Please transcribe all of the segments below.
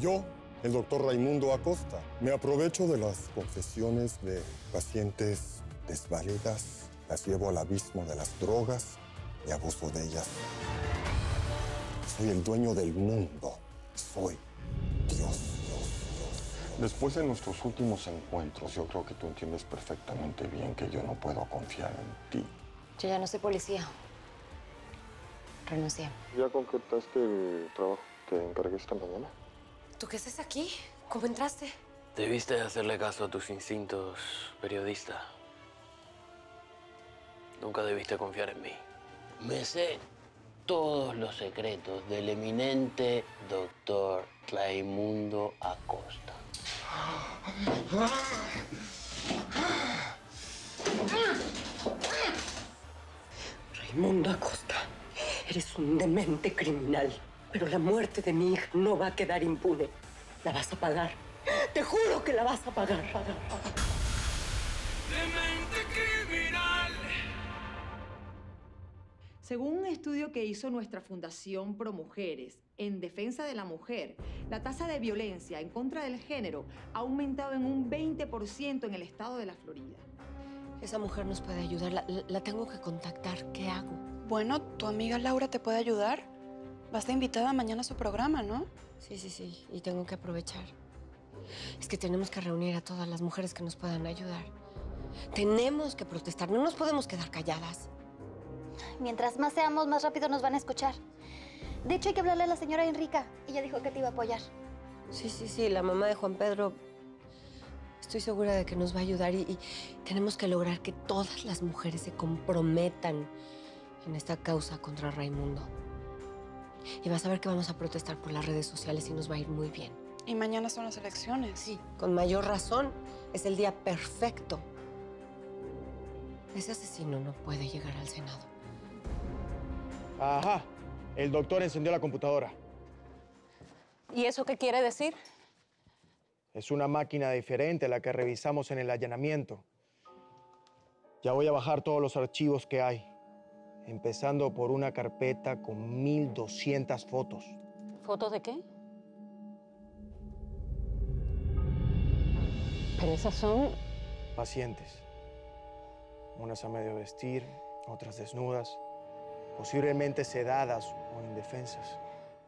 Yo, el doctor Raimundo Acosta, me aprovecho de las confesiones de pacientes desvalidas, las llevo al abismo de las drogas y abuso de ellas. Soy el dueño del mundo. Soy Dios, Dios, Dios. Después de nuestros últimos encuentros, yo creo que tú entiendes perfectamente bien que yo no puedo confiar en ti. Yo ya no soy policía. Renuncié. ¿Ya concretaste el trabajo que encargué esta mañana? ¿Tú qué haces aquí? ¿Cómo entraste? Debiste hacerle caso a tus instintos, periodista. Nunca debiste confiar en mí. Me sé todos los secretos del eminente doctor Raimundo Acosta. Raimundo Acosta, eres un demente criminal. Pero la muerte de mi hija no va a quedar impune. La vas a pagar. Te juro que la vas a pagar. pagar, pagar. Demente criminal. Según un estudio que hizo nuestra Fundación Pro Mujeres en defensa de la mujer, la tasa de violencia en contra del género ha aumentado en un 20% en el estado de la Florida. Esa mujer nos puede ayudar. La, la- la tengo que contactar. ¿Qué hago? Bueno, tu amiga Laura te puede ayudar. Va a estar invitada mañana a su programa, ¿no? Sí, sí, sí. Y tengo que aprovechar. Es que tenemos que reunir a todas las mujeres que nos puedan ayudar. Tenemos que protestar. No nos podemos quedar calladas. Mientras más seamos, más rápido nos van a escuchar. De hecho, hay que hablarle a la señora Enrica. Ella dijo que te iba a apoyar. Sí, sí, sí. La mamá de Juan Pedro. Estoy segura de que nos va a ayudar y, y tenemos que lograr que todas las mujeres se comprometan en esta causa contra Raimundo. Y vas a ver que vamos a protestar por las redes sociales y nos va a ir muy bien. Y mañana son las elecciones. Sí, con mayor razón. Es el día perfecto. Ese asesino no puede llegar al Senado. Ajá. El doctor encendió la computadora. ¿Y eso qué quiere decir? Es una máquina diferente a la que revisamos en el allanamiento. Ya voy a bajar todos los archivos que hay, empezando por una carpeta con 1200 fotos. ¿Fotos de qué? Pero esas son... Pacientes. Unas a medio vestir, otras desnudas, posiblemente sedadas o indefensas.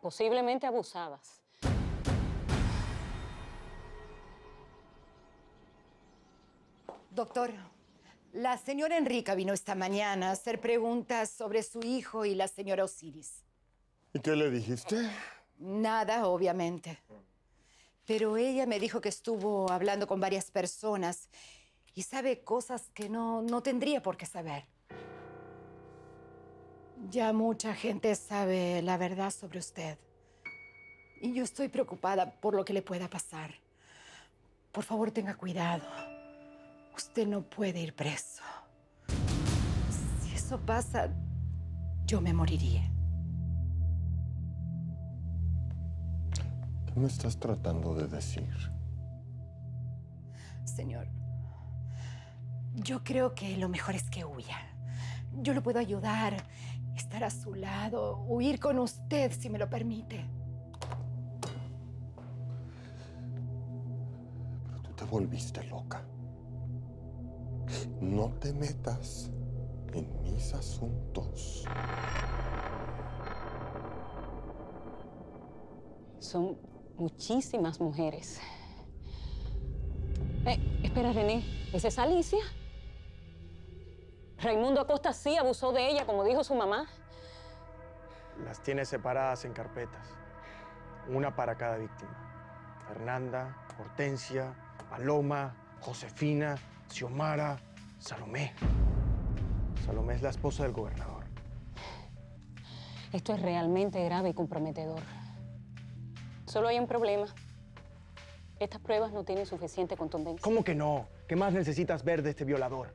posiblemente abusadas. Doctor, la señora Enrica vino esta mañana a hacer preguntas sobre su hijo y la señora Osiris. ¿Y qué le dijiste? Nada, obviamente. Pero ella me dijo que estuvo hablando con varias personas y sabe cosas que no, no tendría por qué saber. Ya mucha gente sabe la verdad sobre usted. Y yo estoy preocupada por lo que le pueda pasar. Por favor, tenga cuidado. Usted no puede ir preso. Si eso pasa, yo me moriría. ¿Qué me estás tratando de decir? Señor, yo creo que lo mejor es que huya. Yo lo puedo ayudar, estar a su lado, huir con usted, si me lo permite. Pero tú te volviste loca. No te metas en mis asuntos. Son muchísimas mujeres. Eh, espera, René, ¿esa es Alicia? Raimundo Acosta sí abusó de ella, como dijo su mamá. Las tiene separadas en carpetas, una para cada víctima. Fernanda, Hortensia, Paloma, Josefina, Xiomara, Salomé. Salomé es la esposa del gobernador. Esto es realmente grave y comprometedor. Solo hay un problema. Estas pruebas no tienen suficiente contundencia. ¿Cómo que no? ¿Qué más necesitas ver de este violador?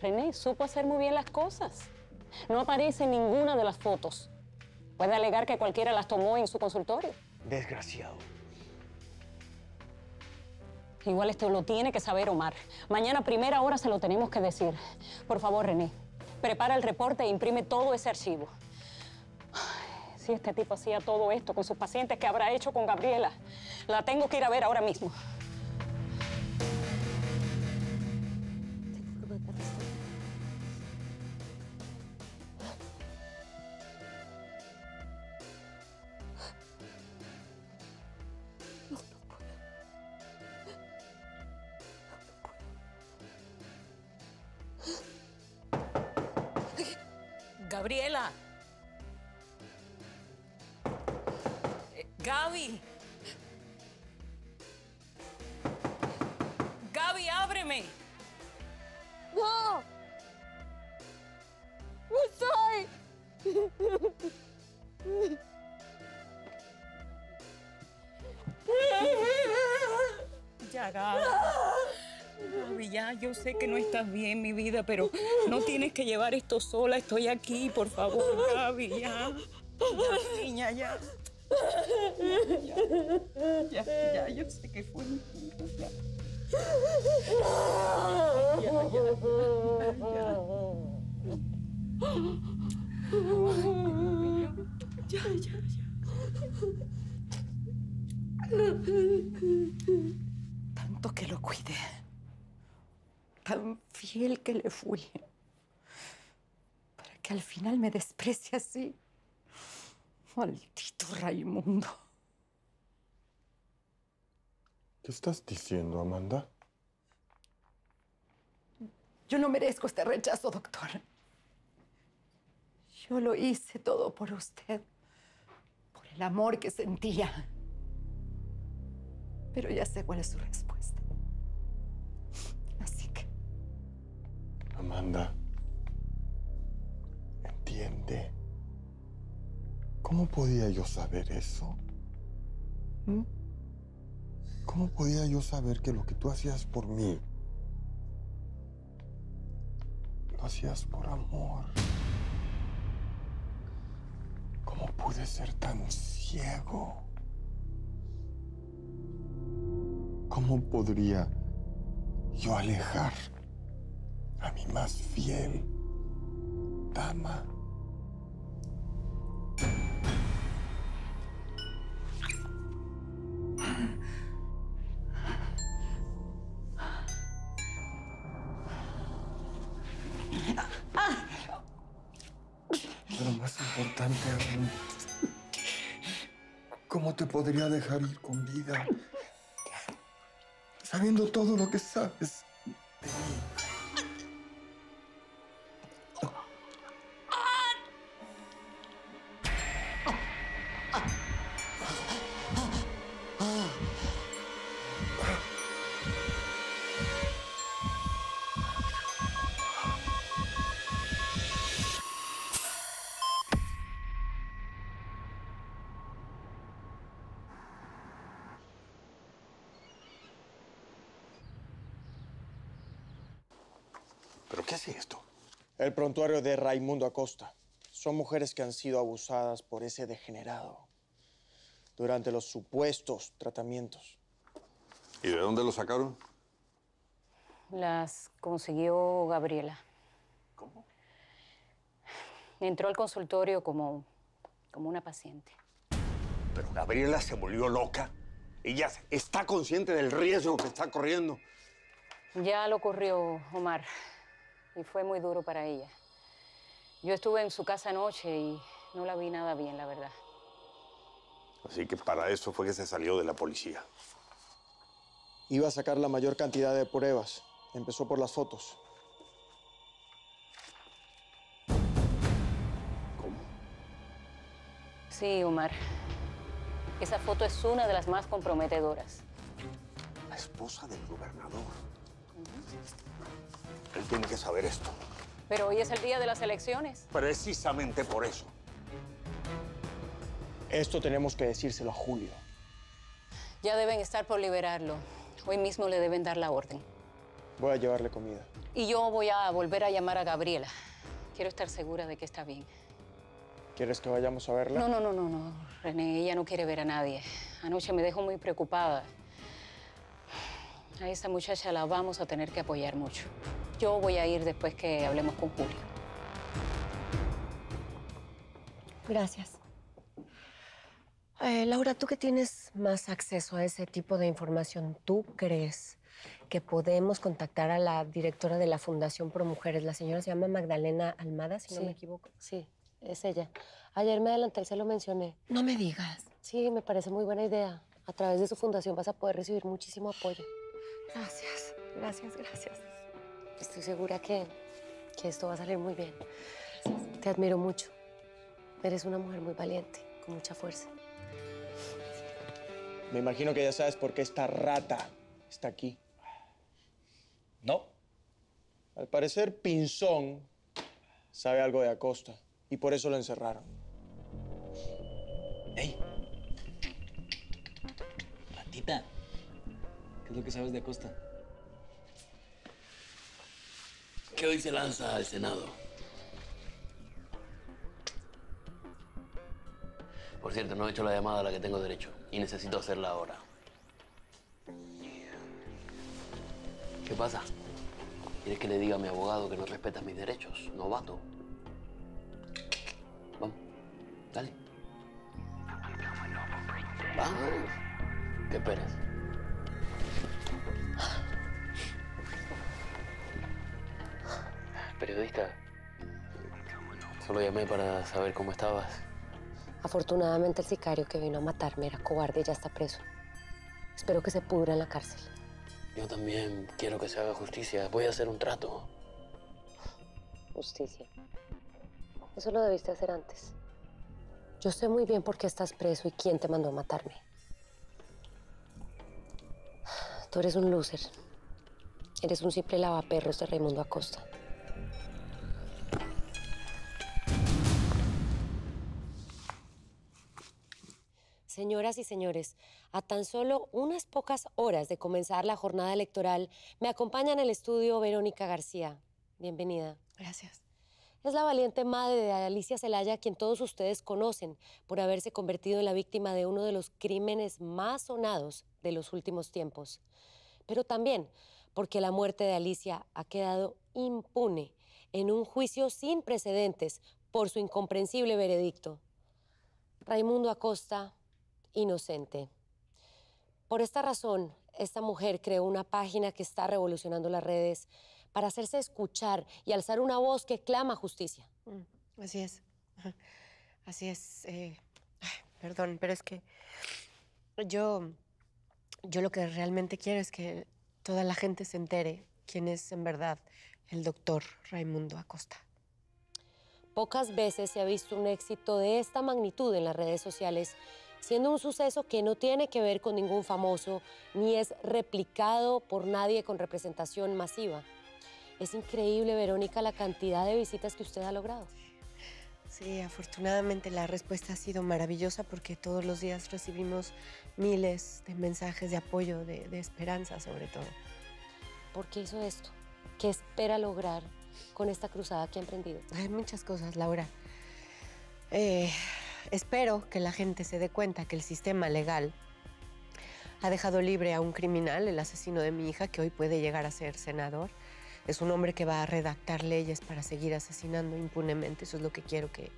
René supo hacer muy bien las cosas. No aparece en ninguna de las fotos. Puede alegar que cualquiera las tomó en su consultorio. Desgraciado. Igual esto lo tiene que saber Omar. Mañana primera hora se lo tenemos que decir. Por favor, René, prepara el reporte e imprime todo ese archivo. Si este tipo hacía todo esto con sus pacientes, ¿qué habrá hecho con Gabriela? La tengo que ir a ver ahora mismo. Gabriela. Eh, Gaby. Gaby, ábreme. Yo sé que no estás bien, mi vida, pero no tienes que llevar esto sola. Estoy aquí, por favor, Gaby, ya. Ya, niña, ya. Ya, ya, ya, yo sé que fue mi culpa, ya. Ya, ya, ya, ya. Ya, ya, Tanto que lo cuidé. Tan fiel que le fui. Para que al final me desprecie así. Maldito Raimundo. ¿Qué estás diciendo, Amanda? Yo no merezco este rechazo, doctor. Yo lo hice todo por usted, por el amor que sentía. Pero ya sé cuál es su respuesta. Amanda, entiende. ¿Cómo podía yo saber eso? ¿Mm? ¿Cómo podía yo saber que lo que tú hacías por mí lo hacías por amor? ¿Cómo pude ser tan ciego? ¿Cómo podría yo alejar a mi más fiel dama? Pero más importante aún, ¿cómo te podría dejar ir con vida? Sabiendo todo lo que sabes de mí. ¿Pero qué es esto? El prontuario de Raimundo Acosta. Son mujeres que han sido abusadas por ese degenerado durante los supuestos tratamientos. ¿Y de dónde lo sacaron? Las consiguió Gabriela. ¿Cómo? Entró al consultorio como, como una paciente. Pero Gabriela se volvió loca. Ella está consciente del riesgo que está corriendo. Ya lo ocurrió, Omar, y fue muy duro para ella. Yo estuve en su casa anoche y no la vi nada bien, la verdad. Así que para eso fue que se salió de la policía. Iba a sacar la mayor cantidad de pruebas. Empezó por las fotos. Sí, Omar. Esa foto es una de las más comprometedoras. La esposa del gobernador. Él tiene que saber esto. Pero hoy es el día de las elecciones. Precisamente por eso. Esto tenemos que decírselo a Julio. Ya deben estar por liberarlo. Hoy mismo le deben dar la orden. Voy a llevarle comida. Y yo voy a volver a llamar a Gabriela. Quiero estar segura de que está bien. ¿Quieres que vayamos a verla? No, no, no, no, no. René, ella no quiere ver a nadie. Anoche me dejó muy preocupada. A esa muchacha la vamos a tener que apoyar mucho. Yo voy a ir después que hablemos con Julio. Gracias. Eh, Laura, tú que tienes más acceso a ese tipo de información, ¿tú crees que podemos contactar a la directora de la Fundación Pro Mujeres? La señora se llama Magdalena Almada, si no me equivoco. Sí, es ella. Ayer me adelanté y se lo mencioné. No me digas. Sí, me parece muy buena idea. A través de su fundación vas a poder recibir muchísimo apoyo. Gracias, gracias, gracias. Estoy segura que, que esto va a salir muy bien. Te admiro mucho. Eres una mujer muy valiente, con mucha fuerza. Me imagino que ya sabes por qué esta rata está aquí. No. Al parecer, Pinzón sabe algo de Acosta y por eso lo encerraron. Lo que sabes de Acosta? Que hoy se lanza al Senado. Por cierto, no he hecho la llamada a la que tengo derecho y necesito hacerla ahora. ¿Qué pasa? ¿Quieres que le diga a mi abogado que no respeta mis derechos? Novato. Vamos, dale. Vamos. ¿Qué esperas? Solo llamé para saber cómo estabas. Afortunadamente el sicario que vino a matarme era cobarde y ya está preso. Espero que se pudra en la cárcel. Yo también quiero que se haga justicia. Voy a hacer un trato. Justicia. Eso lo debiste hacer antes. Yo sé muy bien por qué estás preso y quién te mandó a matarme. Tú eres un loser. Eres un simple lavaperros de Raimundo Acosta. Señoras y señores, a tan solo unas pocas horas de comenzar la jornada electoral, me acompaña en el estudio Verónica García. Bienvenida. Gracias. Es la valiente madre de Alicia Zelaya, quien todos ustedes conocen por haberse convertido en la víctima de uno de los crímenes más sonados de los últimos tiempos. Pero también porque la muerte de Alicia ha quedado impune en un juicio sin precedentes por su incomprensible veredicto. Raimundo Acosta, inocente. Por esta razón, esta mujer creó una página que está revolucionando las redes para hacerse escuchar y alzar una voz que clama justicia. Mm, Así es. Así es. eh, perdón, pero es que yo, yo lo que realmente quiero es que toda la gente se entere quién es en verdad el doctor Raimundo Acosta. Pocas veces se ha visto un éxito de esta magnitud en las redes sociales, siendo un suceso que no tiene que ver con ningún famoso ni es replicado por nadie con representación masiva. Es increíble, Verónica, la cantidad de visitas que usted ha logrado. Sí, afortunadamente la respuesta ha sido maravillosa porque todos los días recibimos miles de mensajes de apoyo, de, de esperanza sobre todo. ¿Por qué hizo esto? ¿Qué espera lograr con esta cruzada que ha emprendido? Hay muchas cosas, Laura. Eh, espero que la gente se dé cuenta que el sistema legal ha dejado libre a un criminal, el asesino de mi hija, que hoy puede llegar a ser senador. Es un hombre que va a redactar leyes para seguir asesinando impunemente. Eso es lo que quiero que,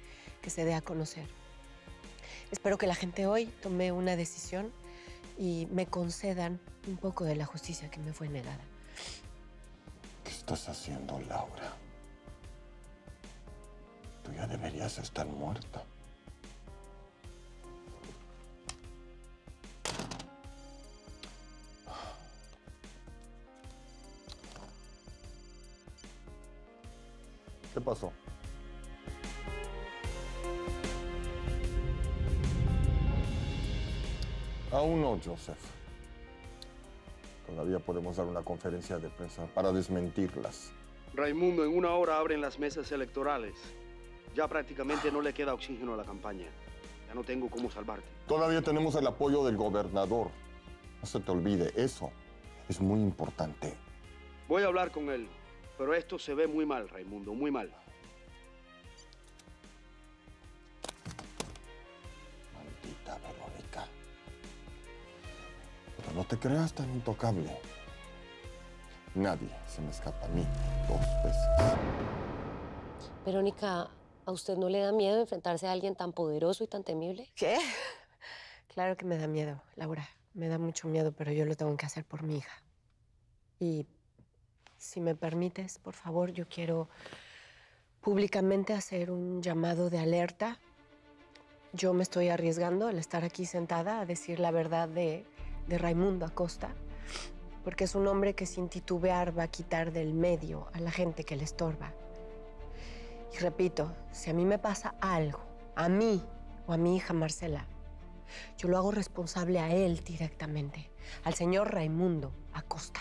se dé a conocer. Espero que la gente hoy tome una decisión y me concedan un poco de la justicia que me fue negada. ¿Qué estás haciendo, Laura? Tú ya deberías estar muerta. Pasó? Aún no, Joseph. Todavía podemos dar una conferencia de prensa para desmentirlas. Raimundo, en una hora abren las mesas electorales. Ya prácticamente no le queda oxígeno a la campaña. Ya no tengo cómo salvarte. Todavía tenemos el apoyo del gobernador. No se te olvide, eso es muy importante. Voy a hablar con él, pero esto se ve muy mal, Raimundo, muy mal. Maldita Verónica. Pero no te creas tan intocable. Nadie se me escapa a mí dos veces. Verónica, ¿a usted no le da miedo enfrentarse a alguien tan poderoso y tan temible? ¿Qué? Claro que me da miedo, Laura. Me da mucho miedo, pero yo lo tengo que hacer por mi hija. Y si me permites, por favor, yo quiero públicamente hacer un llamado de alerta. Yo me estoy arriesgando al estar aquí sentada a decir la verdad de, de Raimundo Acosta, porque es un hombre que sin titubear va a quitar del medio a la gente que le estorba. Y repito, si a mí me pasa algo, a mí o a mi hija Marcela, yo lo hago responsable a él directamente, al señor Raimundo Acosta.